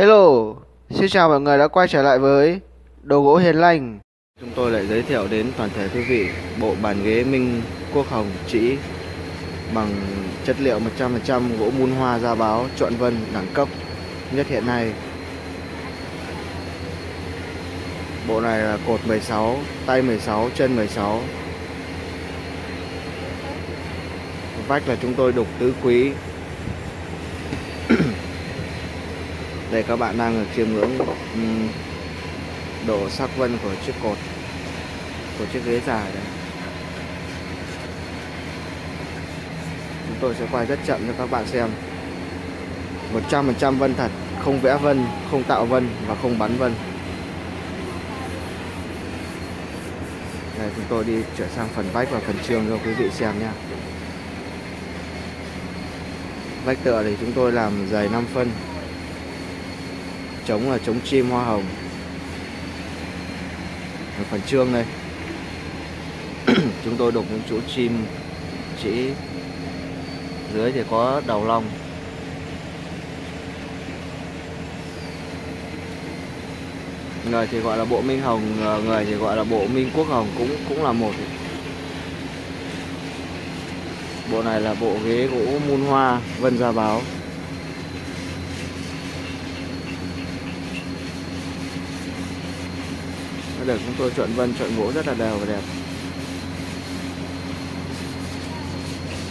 Hello, xin chào mọi người đã quay trở lại với Đồ gỗ Hiền Lành. Chúng tôi lại giới thiệu đến toàn thể quý vị bộ bàn ghế Minh Quốc Hồng chỉ bằng chất liệu 100% gỗ mun hoa da báo trọn vân đẳng cấp nhất hiện nay. Bộ này là cột 16, tay 16, chân 16 Vách là chúng tôi đục tứ quý. Đây, các bạn đang chiêm ngưỡng độ sắc vân của chiếc cột, của chiếc ghế dài đây. Chúng tôi sẽ quay rất chậm cho các bạn xem. 100% vân thật, không vẽ vân, không tạo vân và không bắn vân. Đây, chúng tôi đi trở sang phần vách và phần trường cho quý vị xem nha vách tựa thì chúng tôi làm dày 5 phân trống là trống chim hoa hồng. Ở phần trương đây. Chúng tôi đục những chỗ chim chỉ dưới thì có đầu long người thì gọi là bộ minh hồng ờ, người thì gọi là bộ minh quốc hồng cũng cũng là một. Bộ này là bộ ghế gỗ mun hoa, vân gia báo. Được chúng tôi chọn vân, chọn gỗ rất là đều và đẹp.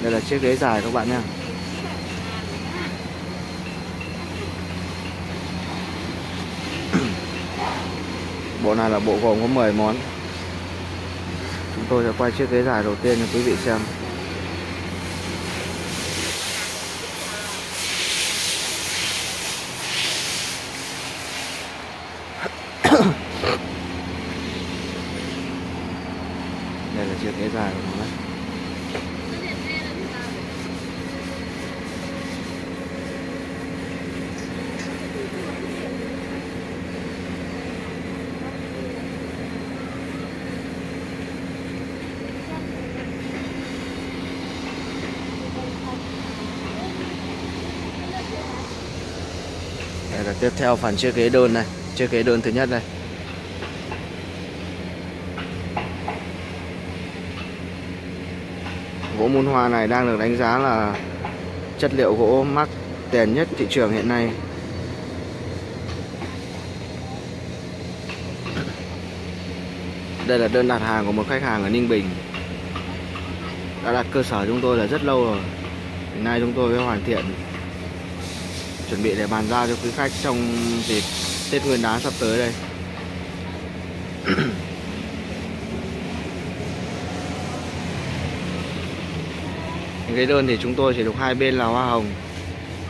Đây là chiếc ghế dài các bạn nha bộ này là bộ gồm có 10 món. Chúng tôi sẽ quay chiếc ghế dài đầu tiên cho quý vị xem. Đây là chiếc ghế dài của nó đấy Đây là tiếp theo phần chiếc ghế đơn này, Chiếc ghế đơn thứ nhất này. Gỗ mun hoa này đang được đánh giá là chất liệu gỗ mắc tiền nhất thị trường hiện nay. Đây là đơn đặt hàng của một khách hàng ở Ninh Bình. Đã đặt cơ sở chúng tôi là rất lâu rồi. Hiện nay chúng tôi mới hoàn thiện, Chuẩn bị để bàn giao cho quý khách trong dịp Tết Nguyên đán sắp tới đây. ghế đơn thì chúng tôi chỉ đục hai bên là hoa hồng,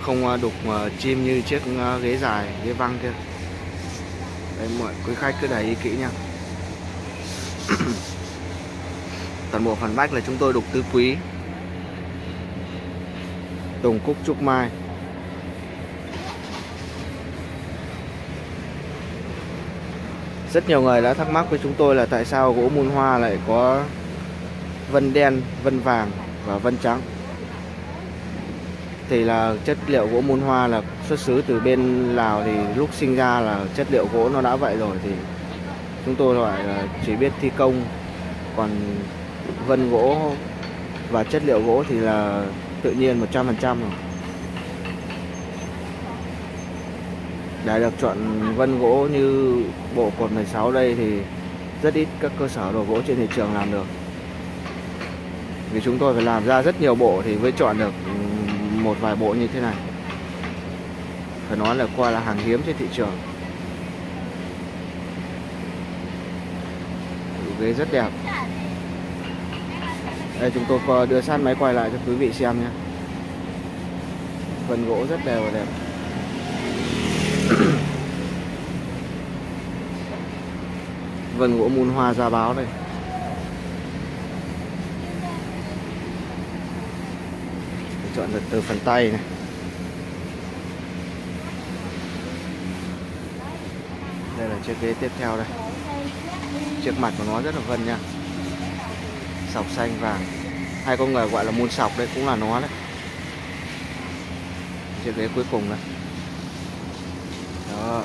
không à, đục à, chim như chiếc à, ghế dài, ghế văng kia. Đấy, mọi quý khách cứ để ý kỹ nha. Toàn bộ phần vách là chúng tôi đục tứ quý. Tùng cúc trúc mai. Rất nhiều người đã thắc mắc với chúng tôi là tại sao gỗ mun hoa lại có vân đen, vân vàng và vân trắng. Thì là chất liệu gỗ mun hoa là xuất xứ từ bên Lào thì lúc sinh ra là chất liệu gỗ nó đã vậy rồi thì chúng tôi gọi là chỉ biết thi công. Còn vân gỗ và chất liệu gỗ thì là tự nhiên 100% rồi. Để được chọn vân gỗ như bộ cột 16 đây thì rất ít các cơ sở đồ gỗ trên thị trường làm được vì chúng tôi phải làm ra rất nhiều bộ thì mới chọn được một vài bộ như thế này. Phải nói là qua là hàng hiếm trên thị trường. Ghế rất đẹp. Đây, chúng tôi đưa sát máy quay lại cho quý vị xem nhé. Phần gỗ rất đều và đẹp. Vần gỗ mun hoa ra báo đây. chọn được từ phần tay này. Đây là chiếc ghế tiếp theo đây. Chiếc mặt của nó rất là vân nha. Sọc xanh vàng. Hay con người gọi là muôn sọc đấy, cũng là nó đấy. Chiếc ghế cuối cùng này. Đó.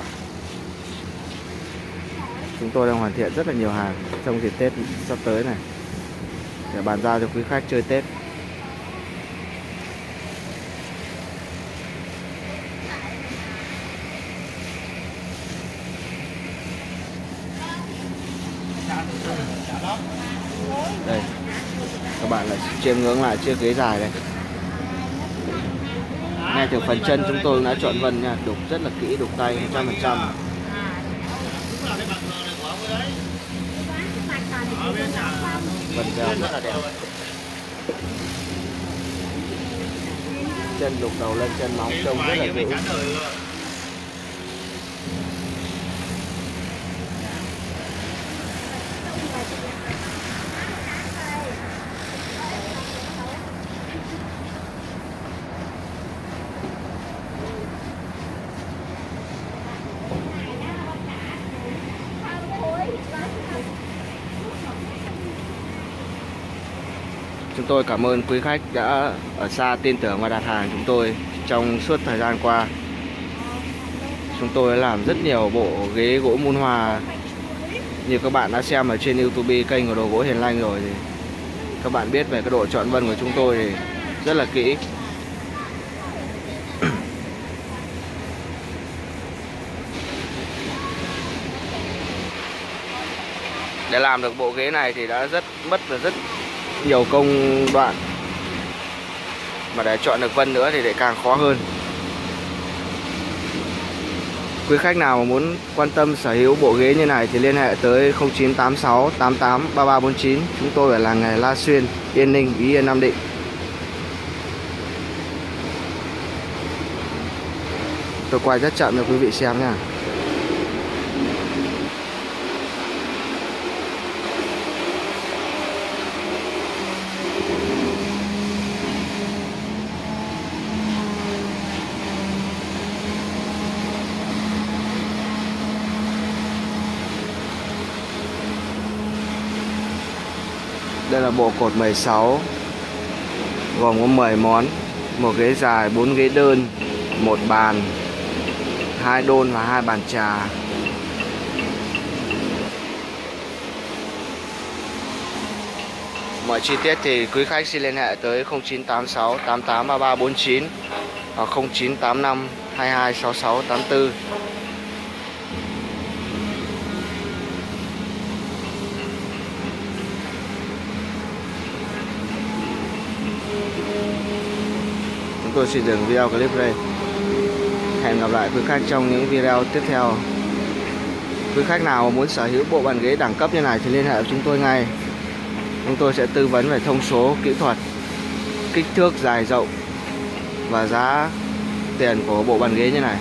Chúng tôi đang hoàn thiện rất là nhiều hàng trong dịp Tết sắp tới này. Để bàn giao cho quý khách chơi Tết. Bạn là chiêm ngưỡng lại chiếc ghế dài đây. Ngay từ phần chân chúng tôi đã chọn vân nha, đục rất là kỹ, đục tay 100% vân dao rất là đẹp. Chân đục đầu lên, chân móng trông rất là dữ. Chúng tôi cảm ơn quý khách đã ở xa tin tưởng và đặt hàng chúng tôi trong suốt thời gian qua. Chúng tôi đã làm rất nhiều bộ ghế gỗ mun hòa như các bạn đã xem ở trên YouTube kênh của đồ gỗ Hiền Lanh rồi thì các bạn biết về cái độ chọn vân của chúng tôi thì rất là kỹ. Để làm được bộ ghế này thì đã rất mất và rất nhiều công đoạn mà để chọn được vân nữa thì lại càng khó hơn. Quý khách nào mà muốn quan tâm sở hữu bộ ghế như này thì liên hệ tới 0986 88 3349 chúng tôi ở làng nghề La Xuyên, Yên Ninh, Ý Yên Nam Định. Tôi quay rất chậm cho quý vị xem nha. Đây là bộ cột 16 Gồm có 10 món một ghế dài, 4 ghế đơn một bàn hai đôn và hai bàn trà. Mọi chi tiết thì quý khách xin liên hệ tới 0986 883349 hoặc 0985 226684 tôi xin dừng video clip đây. Hẹn gặp lại quý khách trong những video tiếp theo. Quý khách nào muốn sở hữu bộ bàn ghế đẳng cấp như này thì liên hệ với chúng tôi ngay. Chúng tôi sẽ tư vấn về thông số, kỹ thuật, kích thước, dài rộng và giá tiền của bộ bàn ghế như này.